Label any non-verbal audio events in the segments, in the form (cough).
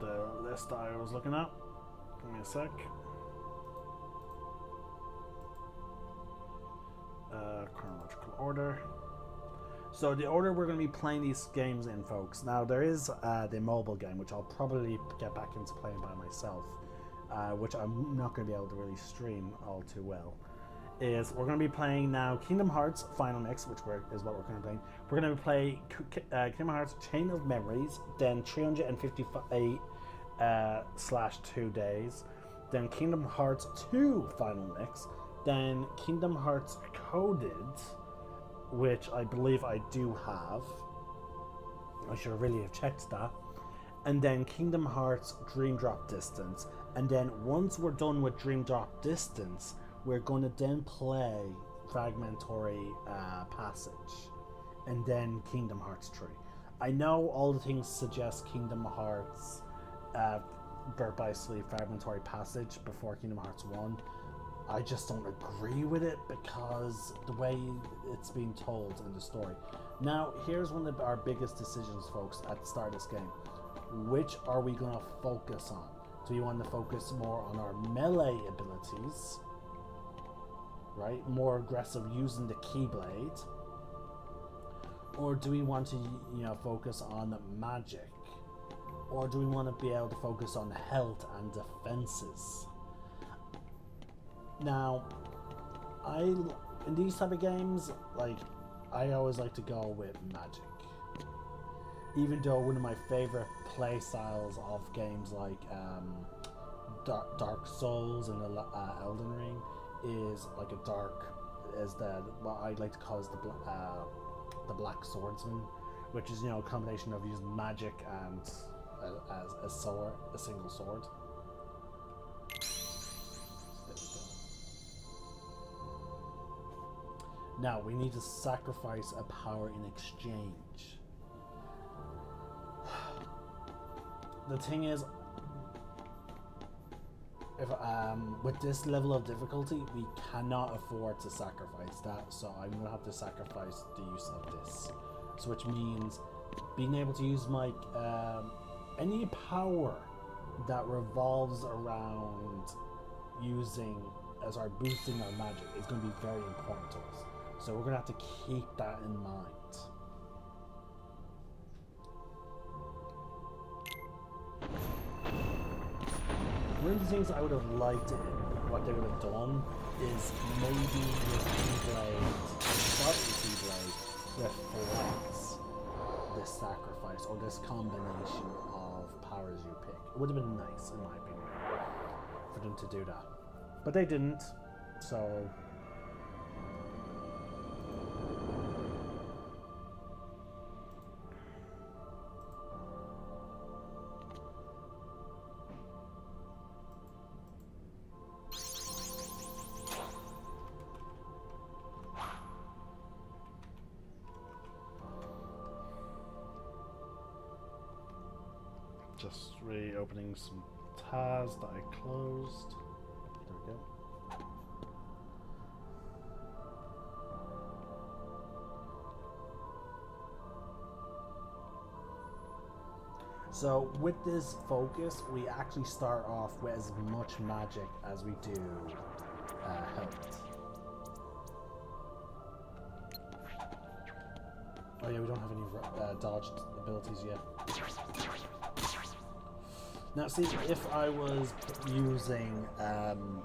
the list I was looking at. Give me a sec. Uh, chronological order. So the order we're going to be playing these games in, folks. Now there is uh, the mobile game, which I'll probably get back into playing by myself, uh, which I'm not going to be able to really stream all too well. Is we're going to be playing now Kingdom Hearts Final Mix, which we're, is what we're going to play. We're going to play uh, Kingdom Hearts Chain of Memories, then 358 uh, slash two days, then Kingdom Hearts 2 Final Mix, then Kingdom Hearts Coded which I believe I do have. I should really have checked that. And then Kingdom Hearts Dream Drop Distance. And then once we're done with Dream Drop Distance, we're going to then play Fragmentary uh, Passage. And then Kingdom Hearts 3. I know all the things suggest Kingdom Hearts uh, Birth by Sleep Fragmentary Passage before Kingdom Hearts 1. I just don't agree with it because the way it's being told in the story. Now, here's one of our biggest decisions, folks, at the start of this game. Which are we going to focus on? Do we want to focus more on our melee abilities? Right? More aggressive using the Keyblade? Or do we want to, you know, focus on magic? Or do we want to be able to focus on health and defenses? Now, I in these type of games, like I always like to go with magic. Even though one of my favorite play styles of games like um, Dark, Souls and uh, Elden Ring is like a dark is the what I like to call is the uh, the Black Swordsman, which is you know a combination of using magic and a, a, a sword, a single sword. Now we need to sacrifice a power in exchange. (sighs) the thing is, if um, with this level of difficulty, we cannot afford to sacrifice that. So I'm gonna have to sacrifice the use of this. So which means being able to use my um, any power that revolves around using as our boosting our magic is going to be very important to us. So we're going to have to keep that in mind. One of the things I would have liked, what they would have done, is maybe with Keyblade, Keyblade, reflects this sacrifice or this combination of powers you pick. It would have been nice, in my opinion, for them to do that. But they didn't, so opening some tabs that I closed. There we go. So with this focus, we actually start off with as much magic as we do uh, health. Oh yeah, we don't have any uh, dodged abilities yet. Now, see, if I was using, um,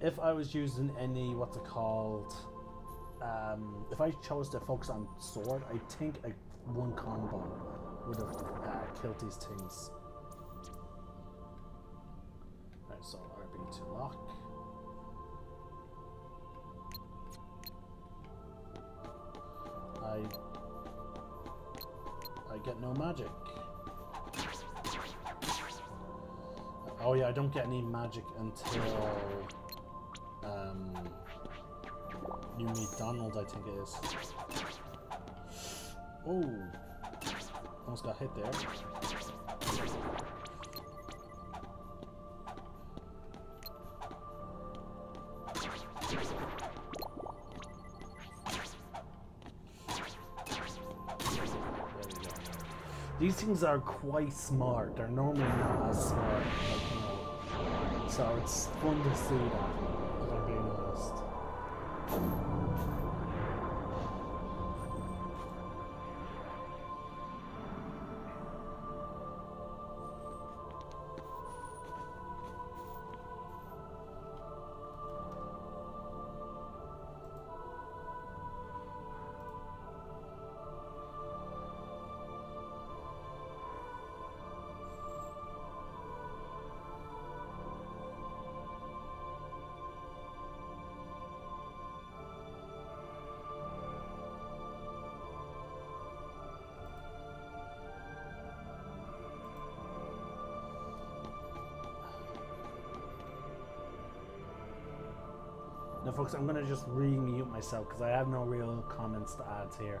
if I was using any, what's it called, um, if I chose to focus on sword, I think a one combo would have uh, killed these things. No magic. Oh yeah, I don't get any magic until um, you meet Donald, I think it is. Oh, almost got hit there. These things are quite smart. They're normally not as smart. Like, you know. So it's fun to see that, Now, folks, I'm going to just re-mute myself because I have no real comments to add here.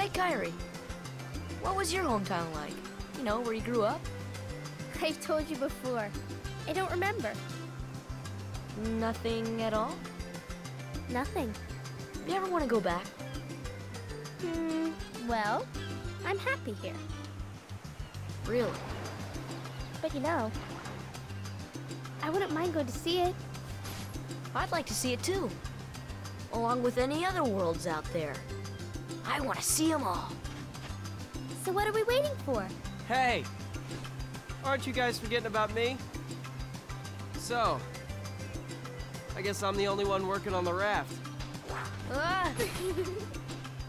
Say, Kairi, what was your hometown like? You know, where you grew up? (laughs) I've told you before. I don't remember. Nothing at all? Nothing. You ever want to go back? Hmm, well, I'm happy here. Really? But you know, I wouldn't mind going to see it. I'd like to see it too. Along with any other worlds out there. I want to see them all. So what are we waiting for? Hey! Aren't you guys forgetting about me? So, I guess I'm the only one working on the raft. Ah! (laughs)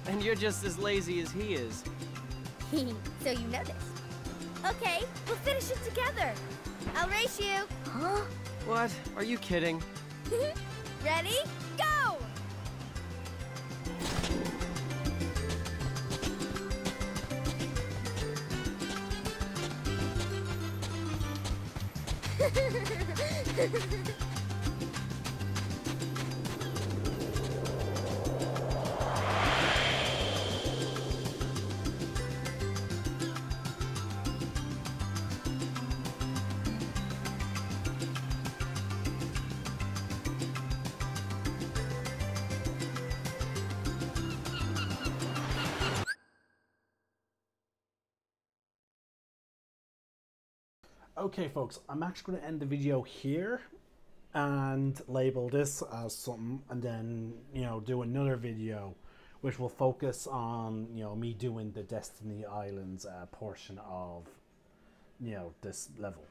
And you're just as lazy as he is. (laughs) so you know this. Okay, we'll finish it together. I'll race you. Huh? What? Are you kidding? (laughs) Ready? Go! (laughs) Okay, folks, I'm actually going to end the video here and label this as something, and then you know do another video, which will focus on you know me doing the Destiny Islands uh, portion of you know this level.